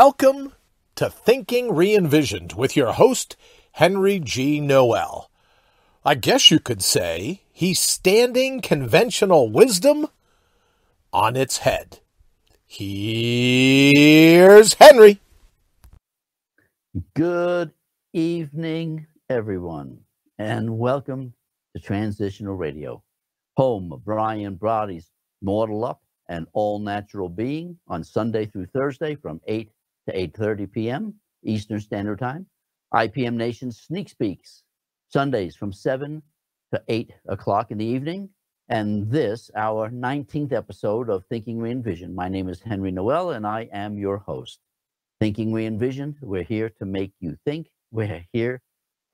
Welcome to Thinking Re-envisioned with your host, Henry G. Noel. I guess you could say he's standing conventional wisdom on its head. Here's Henry. Good evening, everyone, and welcome to Transitional Radio, home of Brian Brody's Mortal Up and All Natural Being on Sunday through Thursday from 8 to 8.30 p.m. Eastern Standard Time. IPM Nation Sneak Speaks, Sundays from 7 to 8 o'clock in the evening. And this, our 19th episode of Thinking Re-envisioned. My name is Henry Noel, and I am your host. Thinking Re-envisioned, we're here to make you think. We're here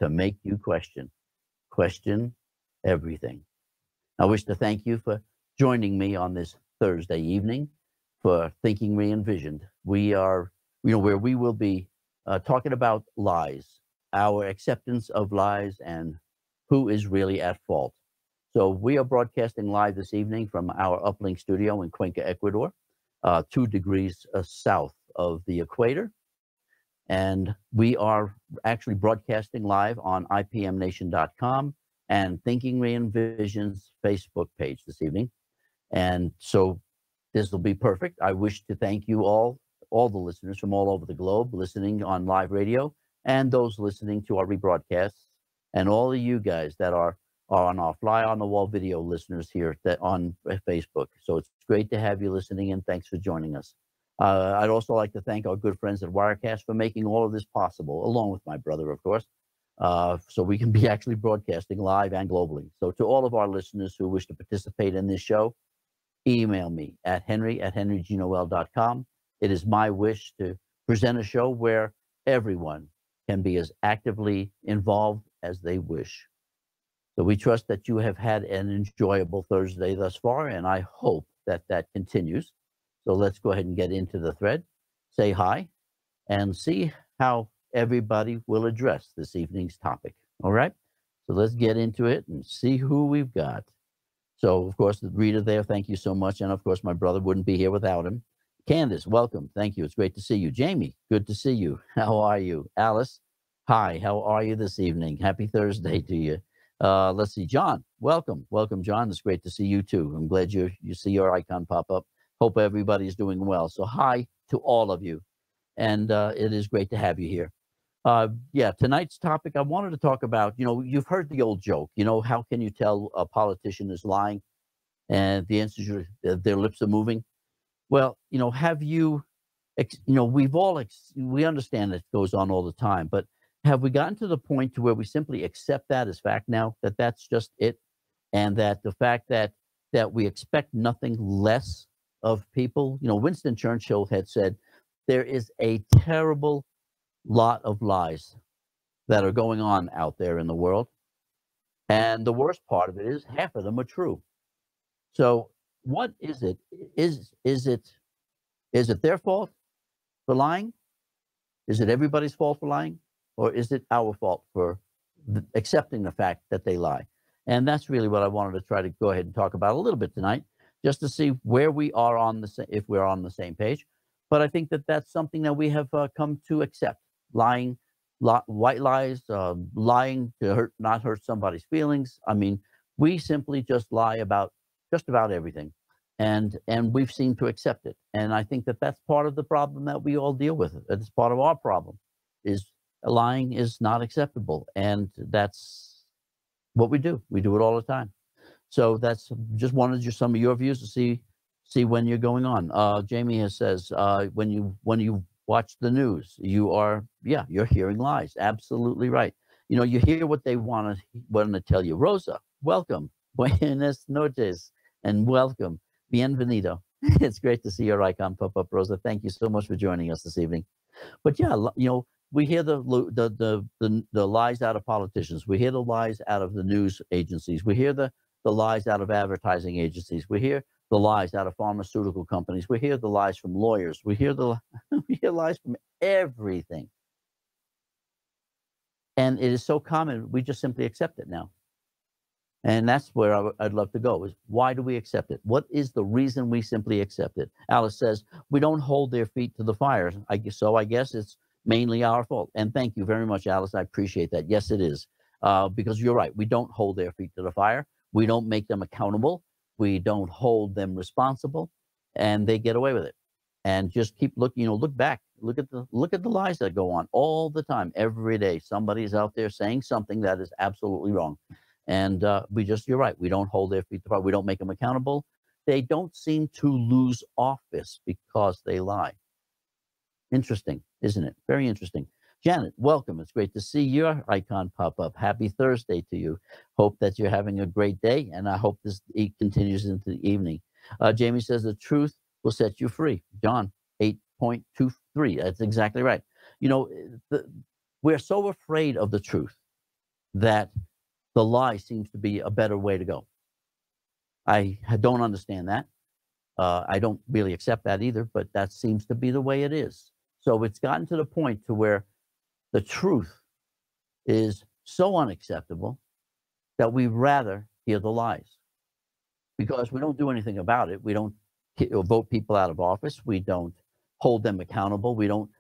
to make you question. Question everything. I wish to thank you for joining me on this Thursday evening for Thinking Re-envisioned. We are, you know, where we will be uh, talking about lies, our acceptance of lies, and who is really at fault. So we are broadcasting live this evening from our uplink studio in Cuenca, Ecuador, uh, two degrees uh, south of the equator. And we are actually broadcasting live on IPMNation.com and Thinking Re-envisioned's Facebook page this evening. And so this will be perfect. I wish to thank you all, all the listeners from all over the globe listening on live radio and those listening to our rebroadcasts and all of you guys that are, are on our fly on the wall video listeners here that on Facebook. So it's great to have you listening and thanks for joining us. Uh, I'd also like to thank our good friends at Wirecast for making all of this possible, along with my brother, of course, uh, so we can be actually broadcasting live and globally. So to all of our listeners who wish to participate in this show, email me at henry at henrygnoel.com. It is my wish to present a show where everyone can be as actively involved as they wish. So we trust that you have had an enjoyable Thursday thus far, and I hope that that continues. So let's go ahead and get into the thread, say hi, and see how everybody will address this evening's topic. All right? So let's get into it and see who we've got. So, of course, the reader there, thank you so much. And of course, my brother wouldn't be here without him. Candace, welcome. Thank you. It's great to see you. Jamie, good to see you. How are you? Alice, hi. How are you this evening? Happy Thursday to you. Uh, let's see. John, welcome. Welcome, John. It's great to see you too. I'm glad you, you see your icon pop up. Hope everybody's doing well. So, hi to all of you. And uh, it is great to have you here. Uh, yeah, tonight's topic, I wanted to talk about, you know, you've heard the old joke, you know, how can you tell a politician is lying? And the answer is their lips are moving. Well, you know, have you, you know, we've all, we understand that it goes on all the time, but have we gotten to the point to where we simply accept that as fact now, that that's just it? And that the fact that, that we expect nothing less of people, you know, Winston Churchill had said, there is a terrible lot of lies that are going on out there in the world. And the worst part of it is half of them are true. So what is it? Is is it is it their fault for lying? Is it everybody's fault for lying? Or is it our fault for accepting the fact that they lie? And that's really what I wanted to try to go ahead and talk about a little bit tonight, just to see where we are on the if we're on the same page. But I think that that's something that we have uh, come to accept lying, li- white lies, uh, lying to hurt, not hurt somebody's feelings. I mean, we simply just lie about just about everything, and and we've seemed to accept it. And I think that that's part of the problem that we all deal with. It's part of our problem, is lying is not acceptable, and that's what we do. We do it all the time. So that's just wanted just some of your views to see see when you're going on. Uh, Jamie has says uh, when you when you watch the news. You are, yeah, you're hearing lies. Absolutely right. You know, you hear what they want to want to tell you. Rosa, welcome. Buenas noches and welcome. Bienvenido. It's great to see your icon pop up, Rosa. Thank you so much for joining us this evening. But yeah, you know, we hear the the the the, the lies out of politicians. We hear the lies out of the news agencies. We hear the the lies out of advertising agencies. We hear the lies out of pharmaceutical companies. We hear the lies from lawyers. We hear the we hear lies from everything. And it is so common, we just simply accept it now. And that's where I, would love to go is why do we accept it? What is the reason we simply accept it? Alice says, we don't hold their feet to the fire. I guess, so I guess it's mainly our fault. And thank you very much, Alice. I appreciate that. Yes, it is. Uh, because you're right. We don't hold their feet to the fire. We don't make them accountable. We don't hold them responsible and they get away with it. And just keep looking, you know, look back, look at the look at the lies that go on all the time, every day. Somebody's out there saying something that is absolutely wrong. And uh, we just, you're right, we don't hold their feet to the fire. We don't make them accountable. They don't seem to lose office because they lie. Interesting, isn't it? Very interesting. Janet, welcome. It's great to see your icon pop up. Happy Thursday to you. Hope that you're having a great day, and I hope this continues into the evening. Uh, Jamie says the truth will set you free. John 8.23. That's exactly right. You know, eh, the, we're so afraid of the truth that the lie seems to be a better way to go. I don't understand that. Uh, I don't really accept that either, but that seems to be the way it is. So it's gotten to the point to where the truth is so unacceptable that we rather hear the lies because we don't do anything about it. We don't uh, vote people out of office. We don't hold them accountable. We don't,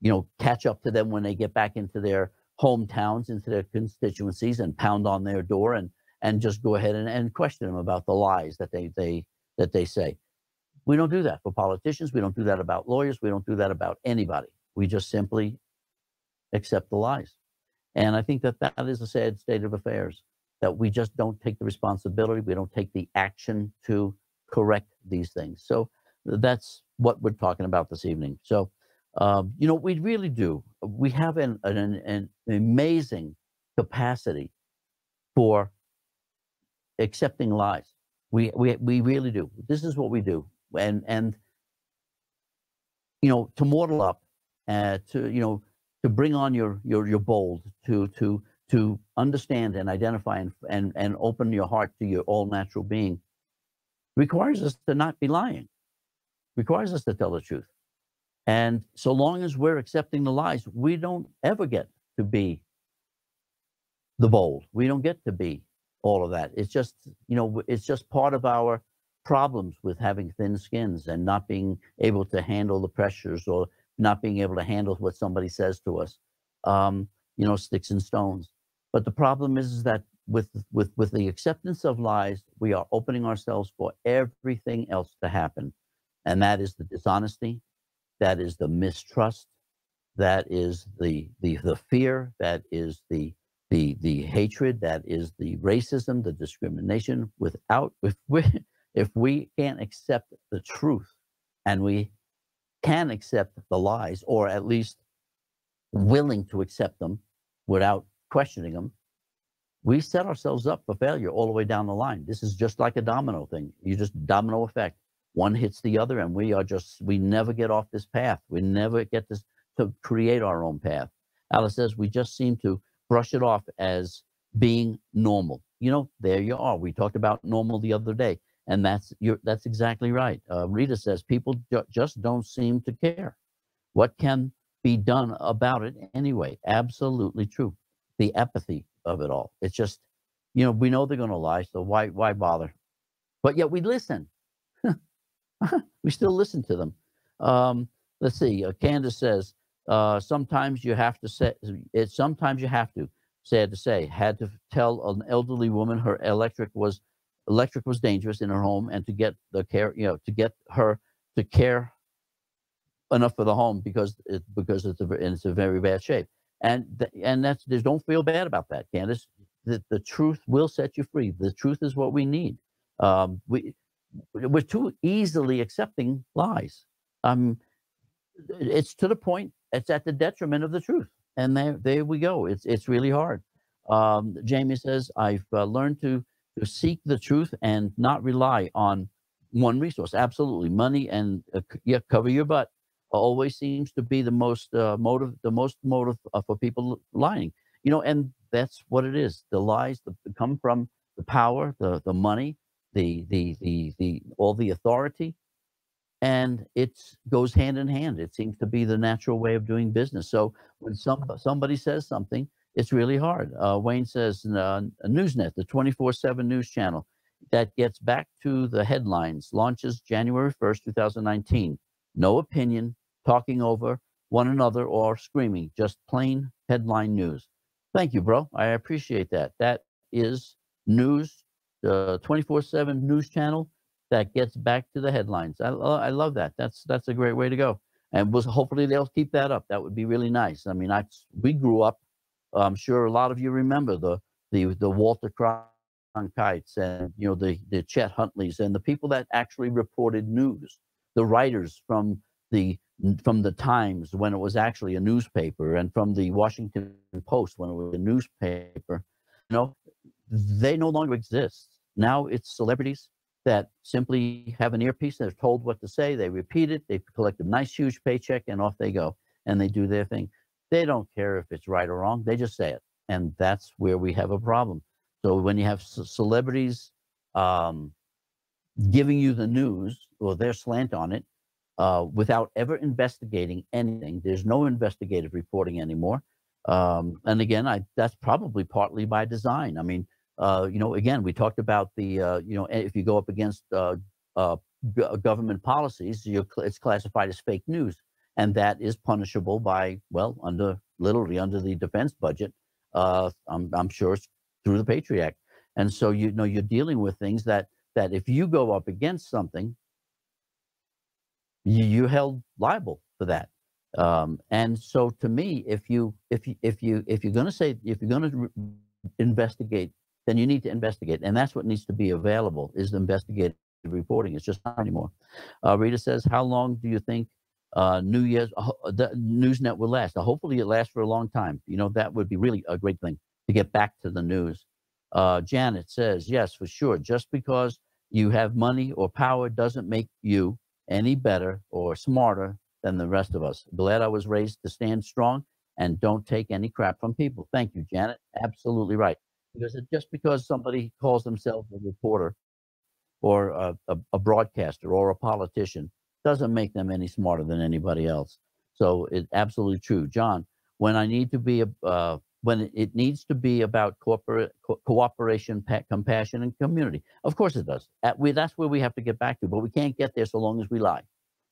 you know, catch up to them when they get back into their hometowns, into their constituencies, and pound on their door and and just go ahead and, and question them about the lies that they they that they say. We don't do that for politicians. We don't do that about lawyers. We don't do that about anybody. We just simply accept the lies. And I think that that is a sad state of affairs that we just don't take the responsibility. We don't take the action to correct these things. So that's what we're talking about this evening. So, um, you know, we really do. We have an, an, an amazing capacity for accepting lies. We, we, we really do. This is what we do. And, and, you know, to mortal up, uh, to, you know, to bring on your, your, your bold, to, to, to understand and identify and, and, and open your heart to your all natural being requires us to not be lying, requires us to tell the truth. And so long as we're accepting the lies, we don't ever get to be the bold. We don't get to be all of that. It's just, you know, it's just part of our problems with having thin skins and not being able to handle the pressures or not being able to handle what somebody says to us. Um, you know, sticks and stones. But the problem is, is that with with with the acceptance of lies, we are opening ourselves for everything else to happen, and that is the dishonesty, that is the mistrust, that is the the the fear, that is the the the hatred, that is the racism, the discrimination. Without if we if we can't accept the truth, and we can accept the lies, or at least willing to accept them without questioning them, we set ourselves up for failure all the way down the line. This is just like a domino thing. You just domino effect. One hits the other, and we are just we never get off this path. We never get this to create our own path. Alice says we just seem to brush it off as being normal. You know, there you are. We talked about normal the other day, and that's you're that's exactly right. Uh, Rita says people ju- just don't seem to care. What can be done about it anyway? Absolutely true. The apathy of it all. It's just, you know, we know they're going to lie, so why why bother? But yet we listen. we still listen to them. Um, let's see. Uh, Candace says uh, sometimes you have to say it. Sometimes you have to. Sad to say, had to tell an elderly woman her electric was electric was dangerous in her home, and to get the care, you know, to get her to care enough for the home because it because it's a, ve- it's a very bad shape. And th- and that's there's don't feel bad about that, Candace. The, the truth will set you free. The truth is what we need. Um, we we're too easily accepting lies. Um, it's to the point. It's at the detriment of the truth. And there, there we go. It's it's really hard. Um, Jamie says I've uh, learned to to seek the truth and not rely on one resource. Absolutely, money and uh, yeah, cover your butt always seems to be the most uh, motive, the most motive uh, for people lying. You know, and that's what it is. The lies that come from the power, the the money, the the the the all the authority, and it goes hand in hand. It seems to be the natural way of doing business. So when some somebody says something, it's really hard. Uh, Wayne says uh, Newsnet, the 24/7 news channel that gets back to the headlines, launches January 1st, 2019. No opinion, talking over one another or screaming, just plain headline news. Thank you, bro. I appreciate that. That is news, the 24/7 news channel that gets back to the headlines. I, I love that. That's that's a great way to go. And was hopefully they'll keep that up. That would be really nice. I mean, I we grew up. I'm sure a lot of you remember the the the Walter Cronkites and you know the the Chet Huntleys and the people that actually reported news. The writers from the from the Times when it was actually a newspaper, and from the Washington Post when it was a newspaper. You know, they no longer exist. Now it's celebrities that simply have an earpiece. They're told what to say. They repeat it. They collect a nice, huge paycheck, and off they go. And they do their thing. They don't care if it's right or wrong. They just say it, and that's where we have a problem. So when you have celebrities um, giving you the news or their slant on it, uh, without ever investigating anything. There's no investigative reporting anymore. Um, and again, I, that's probably partly by design. I mean, uh, you know, again, we talked about the, uh, you know, if you go up against uh, uh, government policies, it's classified as fake news. And that is punishable by, well, under literally under the defense budget. I'm, I'm sure it's through the Patriot Act. And so, you know, you're dealing with things that, that if you go up against something, you, you held liable for that. Um, and so to me, if you if you if you if you're going to say if you're going to investigate, then you need to investigate, and that's what needs to be available is investigative reporting. It's just not anymore. Uh, Rita says, how long do you think uh, New Year's uh, the Newsnet will last? Hopefully, it lasts for a long time. You know that would be really a great thing to get back to the news. Uh, Janet says, yes, for sure. Just because you have money or power doesn't make you any better or smarter than the rest of us. Glad I was raised to stand strong and don't take any crap from people. Thank you, Janet. Absolutely right. Because just because somebody calls themselves a reporter or a, a, a, broadcaster or a politician doesn't make them any smarter than anybody else. So it's absolutely true. John, when I need to be a, uh, when it needs to be about corporate co- cooperation, pa- compassion, and community. Of course, it does. At, we, that's where we have to get back to, but we can't get there so long as we lie,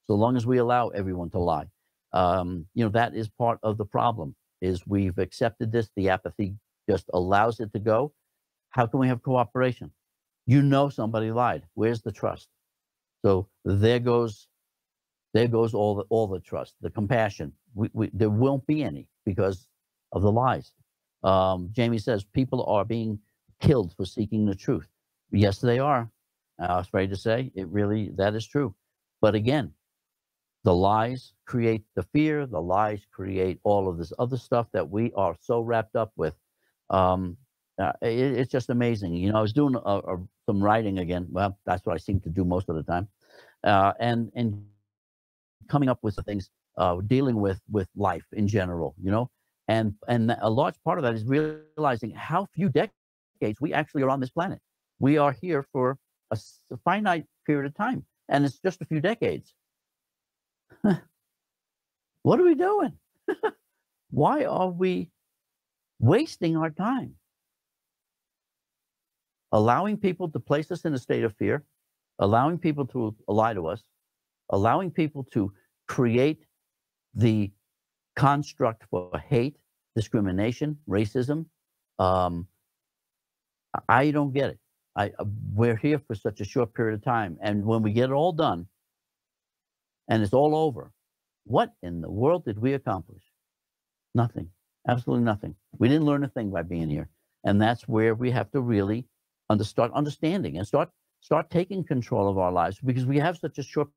so long as we allow everyone to lie. Um, you know that is part of the problem. Is we've accepted this. The apathy just allows it to go. How can we have cooperation? You know somebody lied. Where's the trust? So there goes, there goes all the all the trust, the compassion. We, we, there won't be any because of the lies. Um, Jamie says people are being killed for seeking the truth. Yes, they are. I was afraid to say it really that is true. But again, the lies create the fear. The lies create all of this other stuff that we are so wrapped up with. Um, uh, it, it's just amazing. You know, I was doing a, a, some writing again. Well, that's what I seem to do most of the time, uh, and and coming up with the things, uh, dealing with with life in general. You know, and, and a large part of that is realizing how few decades we actually are on this planet. We are here for a finite period of time, and it's just a few decades. what are we doing? Why are we wasting our time? Allowing people to place us in a state of fear, allowing people to lie to us, allowing people to create the construct for hate, discrimination, racism. Um, I don't get it. I, uh, we're here for such a short period of time, and when we get it all done, and it's all over, what in the world did we accomplish? Nothing. Absolutely nothing. We didn't learn a thing by being here, and that's where we have to really under, start understanding and start start taking control of our lives because we have such a short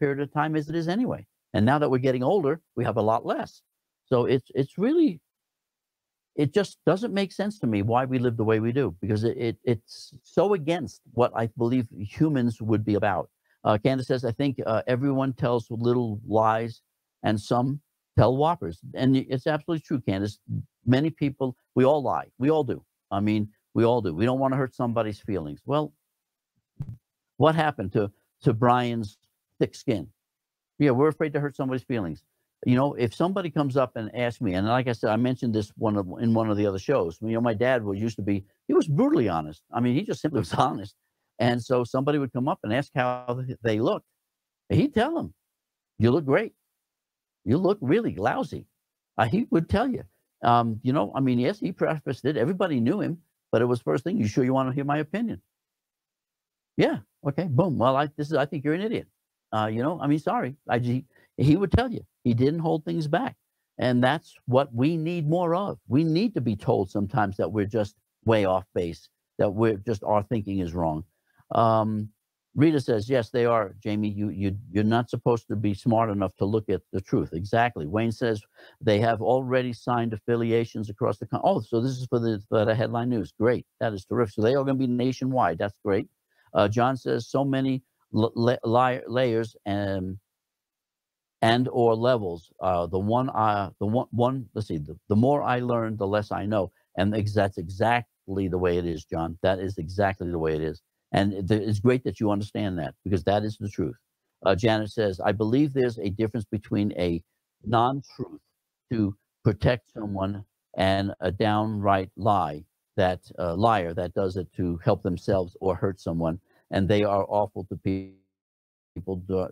period of time as it is anyway. And now that we're getting older, we have a lot less. So it's it's really it just doesn't make sense to me why we live the way we do because it, it it's so against what I believe humans would be about. Uh, Candace says, I think uh, everyone tells little lies and some tell whoppers. And it's absolutely true, Candace. Many people, we all lie. We all do. I mean, we all do. We don't want to hurt somebody's feelings. Well, what happened to, to Brian's thick skin? Yeah, we're afraid to hurt somebody's feelings. You know, if somebody comes up and asks me, and like I said, I mentioned this one of, in one of the other shows. You know, my dad was used to be he was brutally honest. I mean, he just simply was honest. And so somebody would come up and ask how they looked. He'd tell them, "You look great. You look really lousy." Uh, he would tell you. Um, you know, I mean, yes, he prefaced it. Everybody knew him, but it was first thing. You sure you want to hear my opinion? Yeah. Okay. Boom. Well, I this is. I think you're an idiot. Uh, you know, I mean, sorry. I he, he would tell you he didn't hold things back, and that's what we need more of. We need to be told sometimes that we're just way off base, that we're just our thinking is wrong. Um, Rita says, yes, they are, Jamie. You you you're not supposed to be smart enough to look at the truth. Exactly. Wayne says they have already signed affiliations across the country. Oh, so this is for the, for the headline news. Great. That is terrific. So they are going to be nationwide. That's great. Uh, John says so many la- layers and and or levels. Uh, the one, uh, the one, one. Let's see. The, the more I learn, the less I know, and that's exactly the way it is, John. That is exactly the way it is, and it's great that you understand that because that is the truth. Uh, Janet says, I believe there's a difference between a non-truth to protect someone and a downright lie that uh, liar that does it to help themselves or hurt someone and they are awful to people do,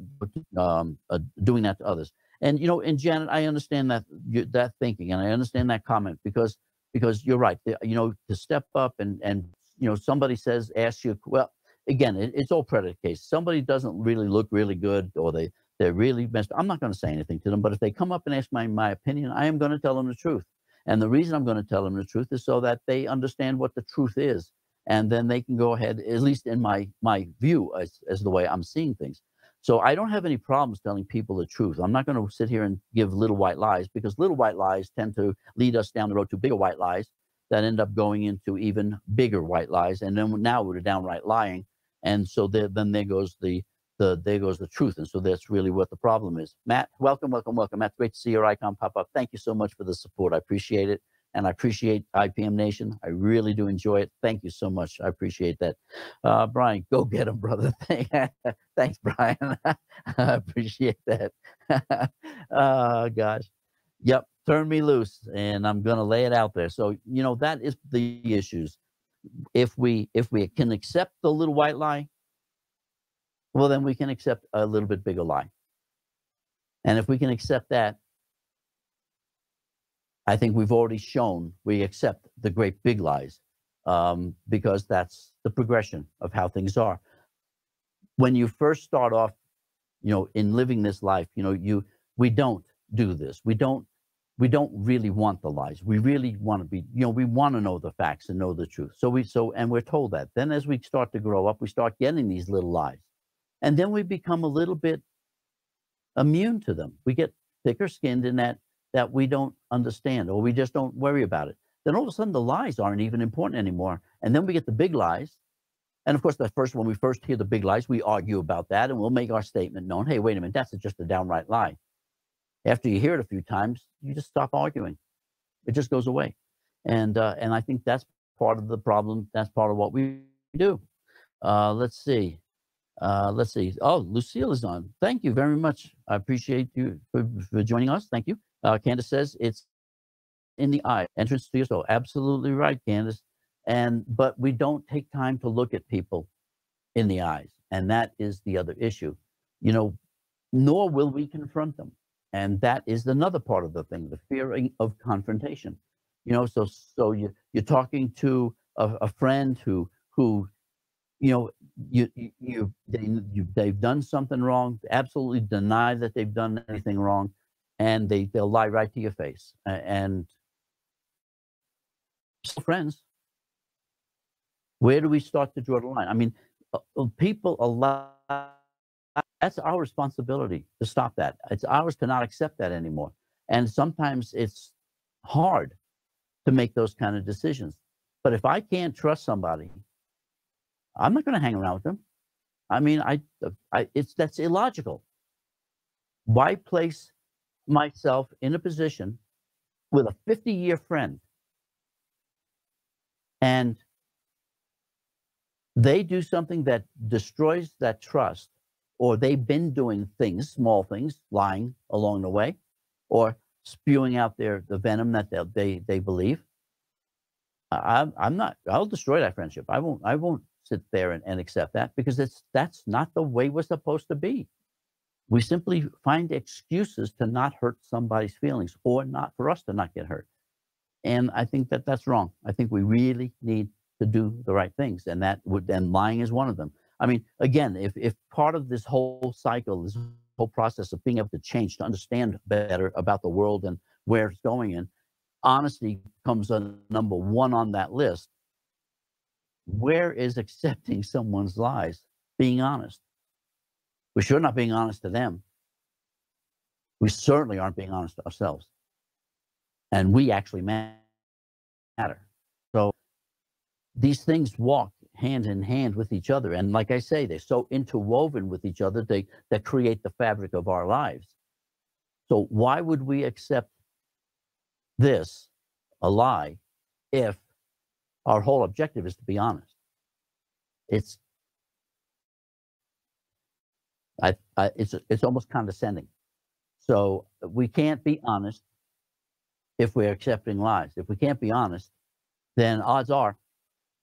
um, uh, doing that to others. And you know, and Janet, I understand that that thinking, and I understand that comment because because you're right. You know, to step up and and you know, somebody says, asks you, well, again, it, it's all predicate case. Somebody doesn't really look really good, or they they're really messed. I'm not going to say anything to them, but if they come up and ask my my opinion, I am going to tell them the truth. And the reason I'm going to tell them the truth is so that they understand what the truth is and then they can go ahead, at least in my my view, as, as the way I'm seeing things. So I don't have any problems telling people the truth. I'm not going to sit here and give little white lies because little white lies tend to lead us down the road to bigger white lies that end up going into even bigger white lies, and then now we're downright lying. And so then there goes the the there goes the truth, and so that's really what the problem is. Matt, welcome, welcome, welcome. Matt, great to see your icon pop up. Thank you so much for the support. I appreciate it and I appreciate IPM Nation. I really do enjoy it. Thank you so much. I appreciate that. Uh, Brian, go get him, brother. Thanks, Brian. I appreciate that. oh, gosh. Yep, turn me loose, and I'm going to lay it out there. So, you know, that is the issues. If we if we can accept the little white lie, well, then we can accept a little bit bigger lie. And if we can accept that, I think we've already shown we accept the great big lies um, because that's the progression of how things are. When you first start off, you know, in living this life, you know, you we don't do this. We don't we don't really want the lies. We really want to be, you know, we want to know the facts and know the truth. So we so and we're told that. Then as we start to grow up, we start getting these little lies. And then we become a little bit immune to them. We get thicker skinned in that that we don't understand or we just don't worry about it. Then all of a sudden the lies aren't even important anymore. And then we get the big lies. And of course, the first when we first hear the big lies, we argue about that and we'll make our statement known. Hey, wait a minute, that's just a downright lie. After you hear it a few times, you just stop arguing. It just goes away. And uh, and I think that's part of the problem. That's part of what we do. Uh, let's see. Uh, let's see. Oh, Lucille is on. Thank you very much. I appreciate you for, for joining us. Thank you. Uh, Candace says it's in the eye, entrance to your soul. Absolutely right, Candace. And but we don't take time to look at people in the eyes, and that is the other issue. You know, nor will we confront them, and that is another part of the thing: the fearing of confrontation. You know, so so you you're talking to a, a friend who who you know you you they you, they've done something wrong absolutely deny that they've done anything wrong and they they'll lie right to your face. And friends. Where do we start to draw the line? I mean uh, uh, people allow that's our responsibility to stop that. It's ours to not accept that anymore. And sometimes it's hard to make those kind of decisions. But if i can't trust somebody i'm not going to hang around with them. I mean I, I it's that's illogical. Why place myself in a position with a 50 year friend and they do something that destroys that trust or they've been doing things small things lying along the way or spewing out their the venom that they they, they believe. I, I'm not. I'll destroy that friendship. I won't. I won't sit there and, and accept that because it's that's not the way we're supposed to be. We simply find excuses to not hurt somebody's feelings or not for us to not get hurt. And I think that that's wrong. I think we really need to do the right things, and that would and lying is one of them. I mean, again, if if part of this whole cycle, this whole process of being able to change, to understand better about the world and where it's going in, honesty comes on number one on that list. Where is accepting someone's lies being honest? We're sure not being honest to them. We certainly aren't being honest to ourselves. And we actually matter. So these things walk hand in hand with each other. And like I say, they're so interwoven with each other, they that create the fabric of our lives. So why would we accept this, a lie, if our whole objective is to be honest? It's I, I, it's it's almost condescending. So we can't be honest if we're accepting lies. If we can't be honest, then odds are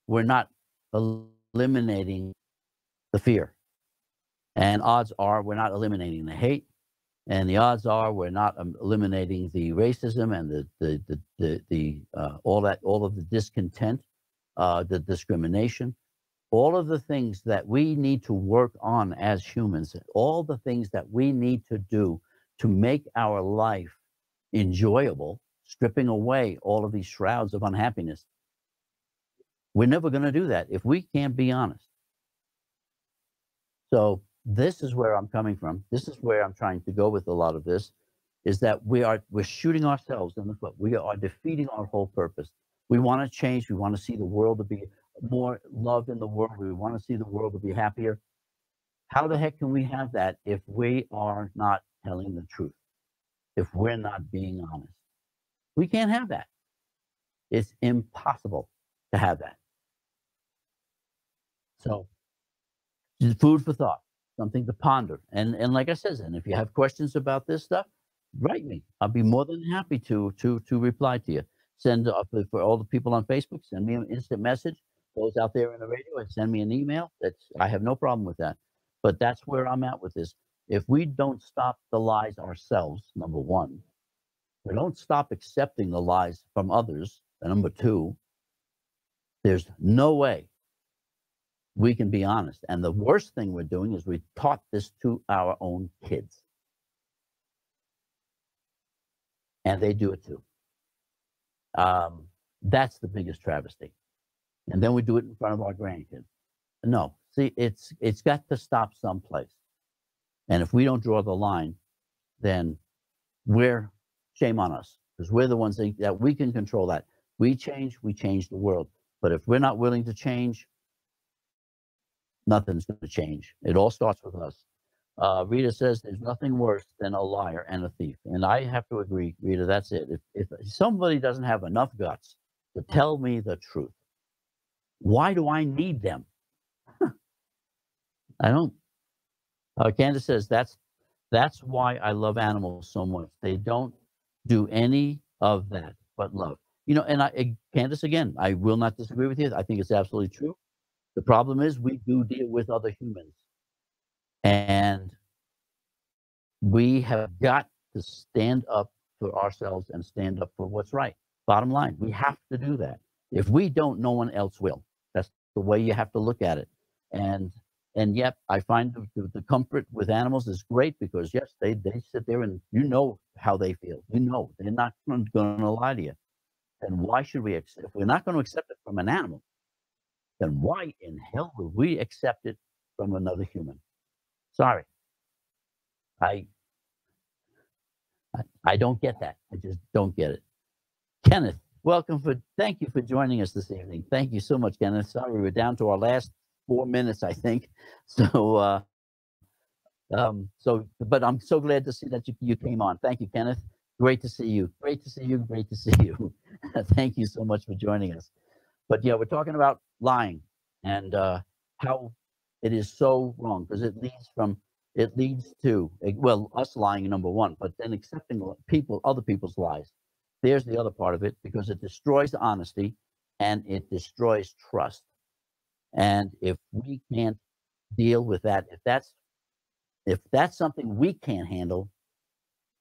we're not eliminating the fear. And odds are we're not eliminating the hate. And the odds are we're not um, eliminating the racism and the the the the, the uh, all that all of the discontent, uh, the discrimination, all of the things that we need to work on as humans, all the things that we need to do to make our life enjoyable, stripping away all of these shrouds of unhappiness. We're never going to do that if we can't be honest. So, this is where I'm coming from. This is where I'm trying to go with a lot of this is that we are we're shooting ourselves in the foot. We are defeating our whole purpose. We want to change. We want to see the world to be more love in the world. We want to see the world to be happier. How the heck can we have that if we are not telling the truth? If we're not being honest? We can't have that. It's impossible to have that. So, food for thought, something to ponder. And and like I said, and if you have questions about this stuff, write me. I'll be more than happy to to to reply to you. Send uh, for all the people on Facebook, send me an instant message those out there in the radio and send me an email. That's I have no problem with that. But that's where I'm at with this. If we don't stop the lies ourselves, number one, we don't stop accepting the lies from others, and number two, there's no way we can be honest. And the worst thing we're doing is we taught this to our own kids. And they do it too. Um, that's the biggest travesty and then we do it in front of our grandkids. No, see, it's it's got to stop someplace. And if we don't draw the line, then we're shame on us because we're the ones that, that we can control that. We change, we change the world. But if we're not willing to change, nothing's going to change. It all starts with us. Uh, Rita says there's nothing worse than a liar and a thief. And I have to agree, Rita, that's it. If, if somebody doesn't have enough guts to tell me the truth, why do I need them? I don't. Uh, Candace says that's that's why I love animals so much. They don't do any of that but love. You know, and I, Candace, again, I will not disagree with you. I think it's absolutely true. The problem is we do deal with other humans, and we have got to stand up for ourselves and stand up for what's right. Bottom line, we have to do that. If we don't, no one else will That's the way you have to look at it. And and yet I find the, the, comfort with animals is great because yes, they they sit there and you know how they feel. You know they're not going to lie to you. And why should we accept? If we're not going to accept it from an animal, then why in hell would we accept it from another human? Sorry, I I, don't get that. I just don't get it. Kenneth, Welcome for thank you for joining us this evening. Thank you so much, Kenneth. Sorry, we're down to our last four minutes, I think. So uh um so but I'm so glad to see that you, you came on. Thank you, Kenneth. Great to see you. Great to see you. Great to see you. thank you so much for joining us. But yeah, we're talking about lying and uh how it is so wrong because it leads from it leads to eh, well us lying number one but then accepting people other people's lies. There's the other part of it because it destroys honesty and it destroys trust. And if we can't deal with that if that's if that's something we can't handle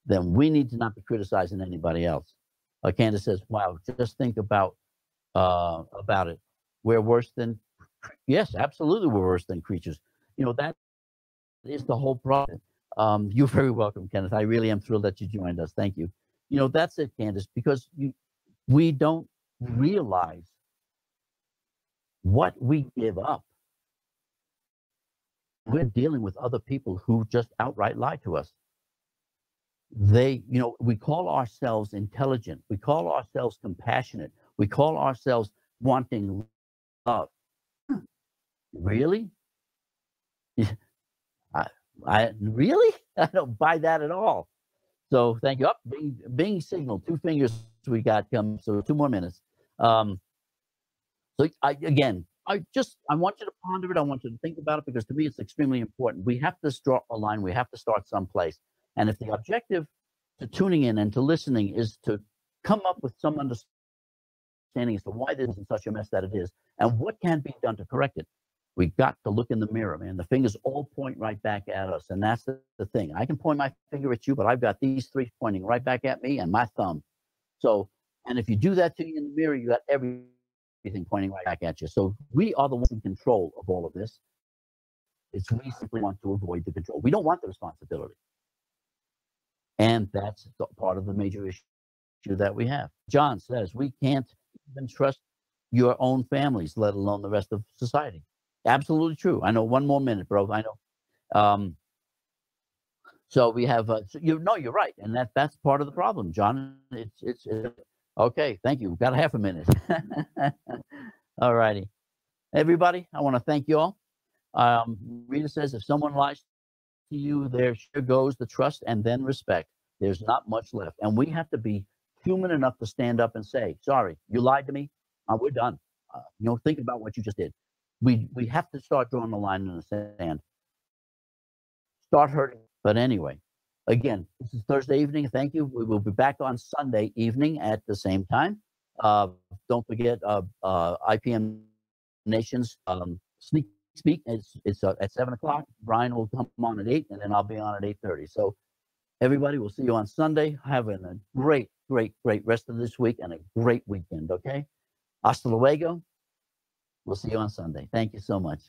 then we need to not be criticizing anybody else. Uh, candace says wow just think about uh about it we're worse than yes absolutely we're worse than creatures you know that is the whole problem. Um, you're very welcome, Kenneth. I really am thrilled that you joined us. Thank you. You know, that's it, Candace, because you, we don't realize what we give up. We're dealing with other people who just outright lie to us. They, you know, we call ourselves intelligent. We call ourselves compassionate. We call ourselves wanting love. Really? I I really I don't buy that at all. So thank you. Up oh, Bing, Bing signal, two fingers we got come. So two more minutes. Um, so I, again, I just I want you to ponder it. I want you to think about it because to me it's extremely important. We have to start a line. We have to start someplace. And if the objective to tuning in and to listening is to come up with some understanding as to why this is such a mess that it is and what can be done to correct it, we got to look in the mirror, man. The fingers all point right back at us. And that's the, the thing. I can point my finger at you, but I've got these three pointing right back at me and my thumb. So, and if you do that to you in the mirror, you got everything pointing right back at you. So we are the ones in control of all of this. It's we simply want to avoid the control. We don't want the responsibility. And that's part of the major issue that we have. John says we can't even trust your own families, let alone the rest of society. Absolutely true. I know. One more minute, bro. I know. Um, so we have. Uh, so you know, you're right, and that that's part of the problem, John. It's it's, it's okay. Thank you. We've got a half a minute. all righty, everybody. I want to thank you all. Um, Rita says, if someone lies to you, there sure goes the trust and then respect. There's not much left, and we have to be human enough to stand up and say, "Sorry, you lied to me. Uh, we're done." Uh, you know, think about what you just did we we have to start drawing the line in the sand. Start hurting. But anyway, again, this is Thursday evening. Thank you. We will be back on Sunday evening at the same time. Uh, don't forget uh, uh, IPM Nations um, sneak speak. It's it's uh, at seven o'clock. Brian will come on at eight, and then I'll be on at eight thirty. So everybody, we'll see you on Sunday. Having a great, great, great rest of this week and a great weekend. Okay. Hasta luego. We'll see you on Sunday. Thank you so much.